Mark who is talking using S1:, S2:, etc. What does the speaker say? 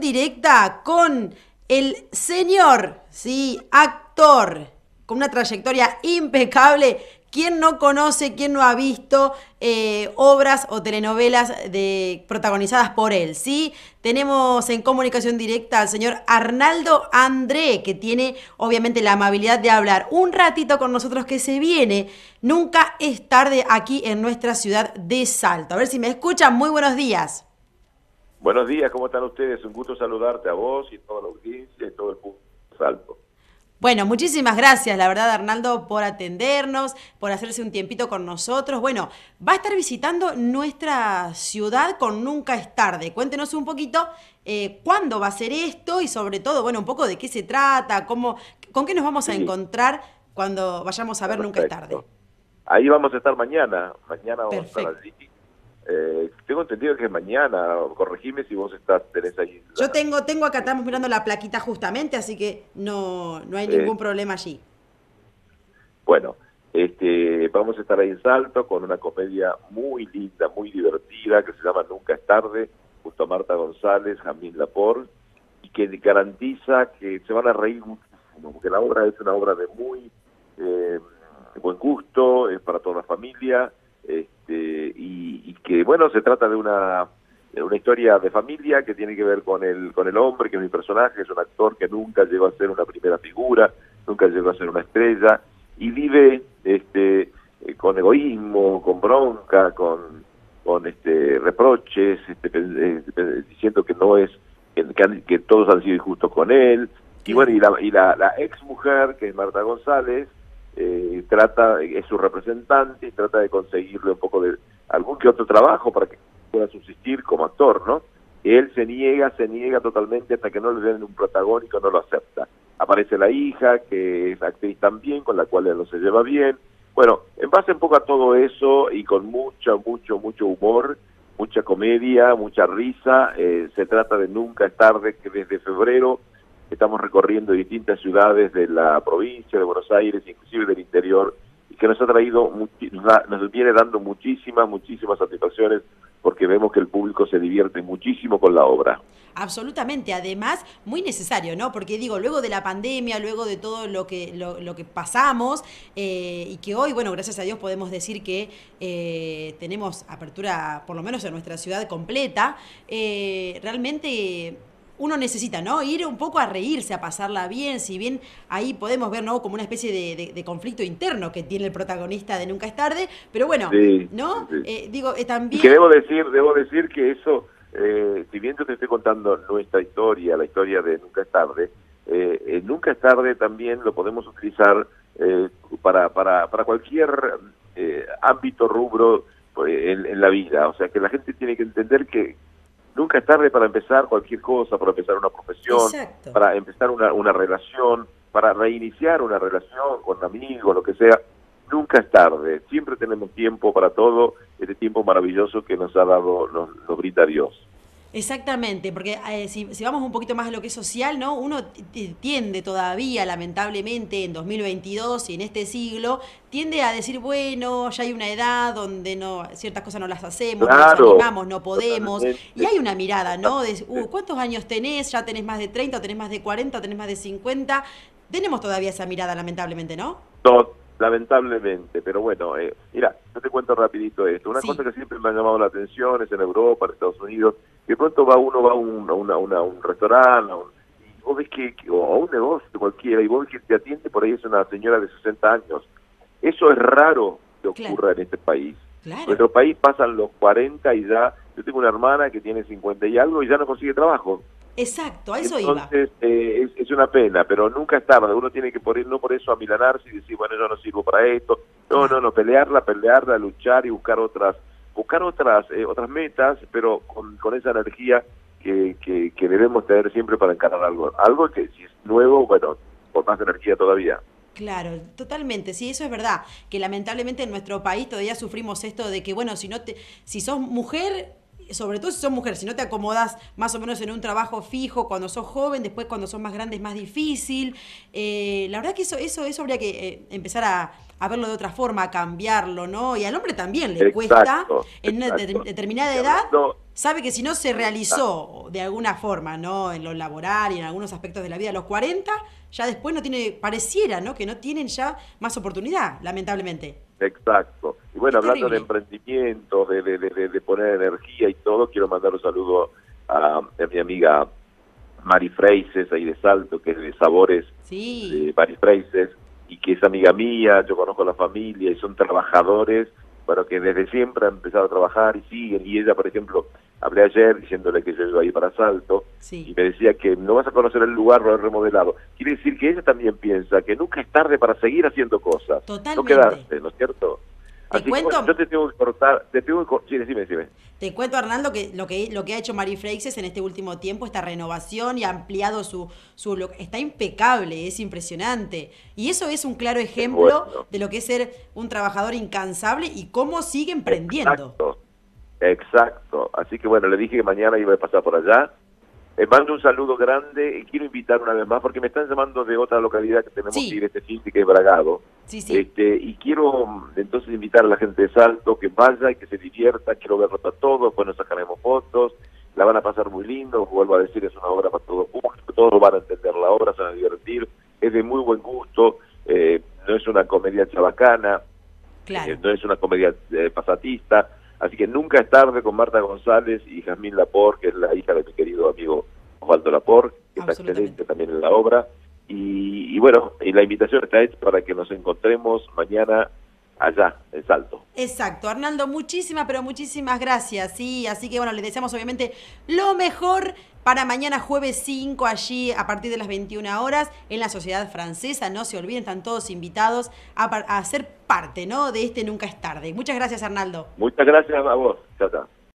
S1: directa con el señor, sí, actor, con una trayectoria impecable. ¿Quién no conoce, quién no ha visto eh, obras o telenovelas de, protagonizadas por él? ¿sí? Tenemos en comunicación directa al señor Arnaldo André, que tiene obviamente la amabilidad de hablar un ratito con nosotros que se viene. Nunca es tarde aquí en nuestra ciudad de Salto. A ver si me escuchan. Muy buenos días.
S2: Buenos días, ¿cómo están ustedes? Un gusto saludarte a vos y a toda la audiencia y todo el público Salto.
S1: Bueno, muchísimas gracias, la verdad, Arnaldo, por atendernos, por hacerse un tiempito con nosotros. Bueno, va a estar visitando nuestra ciudad con Nunca es tarde. Cuéntenos un poquito eh, cuándo va a ser esto y sobre todo, bueno, un poco de qué se trata, cómo, con qué nos vamos a encontrar cuando vayamos a ver Nunca es tarde.
S2: Ahí vamos a estar mañana, mañana vamos a estar allí eh, tengo entendido que es mañana, corregime si vos estás, tenés ahí.
S1: Yo tengo, tengo acá, estamos mirando la plaquita justamente, así que no, no hay eh, ningún problema allí.
S2: Bueno, este, vamos a estar ahí en Salto con una comedia muy linda, muy divertida, que se llama Nunca es tarde, justo a Marta González, Jamín Lapor, y que garantiza que se van a reír muchísimo, porque la obra es una obra de muy eh, buen gusto, es para toda la familia, este, y, que bueno, se trata de una, una historia de familia que tiene que ver con el, con el hombre, que es mi personaje, es un actor que nunca llegó a ser una primera figura, nunca llegó a ser una estrella, y vive este, eh, con egoísmo, con bronca, con, con este, reproches, este, eh, diciendo que no es, que, que, todos han sido injustos con él, y bueno, y la, y la, la ex mujer, que es Marta González, eh, trata, es su representante y trata de conseguirle un poco de algún que otro trabajo para que pueda subsistir como actor, ¿no? Él se niega, se niega totalmente hasta que no le den un protagónico, no lo acepta. Aparece la hija, que es actriz también, con la cual él no se lleva bien. Bueno, en base un poco a todo eso y con mucho, mucho, mucho humor, mucha comedia, mucha risa, eh, se trata de Nunca es tarde, que desde febrero estamos recorriendo distintas ciudades de la provincia de Buenos Aires, inclusive del interior, que nos ha traído, nos viene dando muchísimas, muchísimas satisfacciones porque vemos que el público se divierte muchísimo con la obra.
S1: Absolutamente, además muy necesario, ¿no? Porque digo, luego de la pandemia, luego de todo lo que, lo, que pasamos eh, y que hoy, bueno, gracias a Dios podemos decir que eh, tenemos apertura, por lo menos en nuestra ciudad completa, eh, realmente uno necesita, ¿no? Ir un poco a reírse, a pasarla bien, si bien ahí podemos ver, ¿no? Como una especie de, conflicto interno que tiene el protagonista de Nunca es tarde, pero bueno, ¿no?
S2: Eh, digo, eh, también... que debo decir, debo decir que eso, eh, si bien yo te estoy contando nuestra historia, la historia de Nunca es tarde, Nunca es tarde también lo podemos utilizar para, para, para cualquier ámbito, rubro en, en la vida, o sea que la gente tiene que entender que nunca es tarde para empezar cualquier cosa, para empezar una profesión, para empezar una, una relación, para reiniciar una relación con amigos, lo que sea. Nunca es tarde, siempre tenemos tiempo para todo, este tiempo maravilloso que nos ha dado, nos, nos brinda Dios.
S1: Exactamente, porque eh, si, vamos un poquito más a lo que es social, ¿no? Uno tiende todavía, lamentablemente, en 2022 y en este siglo, tiende a decir, bueno, ya hay una edad donde no ciertas cosas no las hacemos, no nos animamos, no podemos. Y hay una mirada, ¿no? De, uh, ¿cuántos años tenés? ¿Ya tenés más de 30 o tenés más de 40 o tenés más de 50? Tenemos todavía esa mirada, lamentablemente, ¿no?
S2: lamentablemente, pero bueno, eh, mira, yo te cuento rapidito esto. Una cosa que siempre me ha llamado la atención es en Europa, en Estados Unidos, que pronto va uno va a un, a una, una, un restaurante, y vos ves que, o a un negocio cualquiera, y vos ves que te atiende por ahí es una señora de 60 años. Eso es raro que ocurra en este país. En nuestro país pasan los 40 y ya, yo tengo una hermana que tiene 50 y algo y ya no consigue trabajo.
S1: Exacto, a eso
S2: iba. Entonces, eh, es, una pena, pero nunca es tarde. Uno tiene que poner, no por eso amilanarse y decir, bueno, yo no sirvo para esto. No, no, no, pelearla, pelearla, luchar y buscar otras buscar otras eh, otras metas, pero con, esa energía que, que, que, debemos tener siempre para encarar algo. Algo que si es nuevo, bueno, con más energía todavía.
S1: Claro, totalmente, sí, eso es verdad, que lamentablemente en nuestro país todavía sufrimos esto de que, bueno, si no te, si sos mujer, sobre todo si sos mujer, si no te acomodas más o menos en un trabajo fijo cuando sos joven, después cuando sos más grande es más difícil. Eh, la verdad que eso, eso, eso habría que eh, empezar a, verlo de otra forma, a cambiarlo, ¿no? Y al hombre también le cuesta, en una determinada edad, sabe que si no se realizó de alguna forma, ¿no? En lo laboral y en algunos aspectos de la vida a los 40, ya después no tiene, pareciera, ¿no? Que no tienen ya más oportunidad, lamentablemente.
S2: Exacto. Y bueno, hablando de emprendimiento, de, de, de, poner energía y todo, quiero mandar un saludo a, mi amiga Mari Freises, ahí de Salto, que es de Sabores
S1: sí.
S2: de Mari Freises, y que es amiga mía, yo conozco a la familia y son trabajadores, pero que desde siempre han empezado a trabajar y siguen. Y ella, por ejemplo, hablé ayer diciéndole que yo iba ahí para Salto y me decía que no vas a conocer el lugar, lo he remodelado. Quiere decir que ella también piensa que nunca es tarde para seguir haciendo cosas.
S1: Totalmente.
S2: No quedarse, ¿no es cierto?
S1: Te cuento.
S2: yo te tengo que cortar, te tengo que sí, decime, decime.
S1: Te cuento, Arnaldo, que lo que lo que ha hecho Mari Freixes en este último tiempo, esta renovación y ha ampliado su, su está impecable, es impresionante. Y eso es un claro ejemplo de lo que es ser un trabajador incansable y cómo sigue emprendiendo.
S2: Exacto. Exacto. Así que bueno, le dije que mañana iba a pasar por allá. Eh, mando un saludo grande y quiero invitar una vez más porque me están llamando de otra localidad que tenemos que ir este fin que es Bragado. Este, y quiero mm, entonces invitar a la gente de Salto que vaya y que se divierta, quiero verlos a todos, pues nos sacaremos fotos, la van a pasar muy lindo, vuelvo a decir, es una obra para todo público, todos van a entender la obra, se van a divertir, es de muy buen gusto, eh, no es una comedia chabacana,
S1: eh,
S2: no es una comedia pasatista, Así que nunca es tarde con Marta González y Jazmín Lapor, que es la hija de mi querido amigo Osvaldo Lapor, que está excelente también en la obra. Y, bueno, y la invitación está hecha para que nos encontremos mañana allá, en Salto.
S1: Exacto, Arnaldo, muchísimas, pero muchísimas gracias. Sí, así que bueno, les deseamos obviamente lo mejor para mañana jueves 5 allí a partir de las 21 horas en la Sociedad Francesa. No se olviden, están todos invitados a, a ser parte ¿no? de este Nunca es tarde. Muchas gracias, Arnaldo.
S2: Muchas gracias a vos. Chao, chao.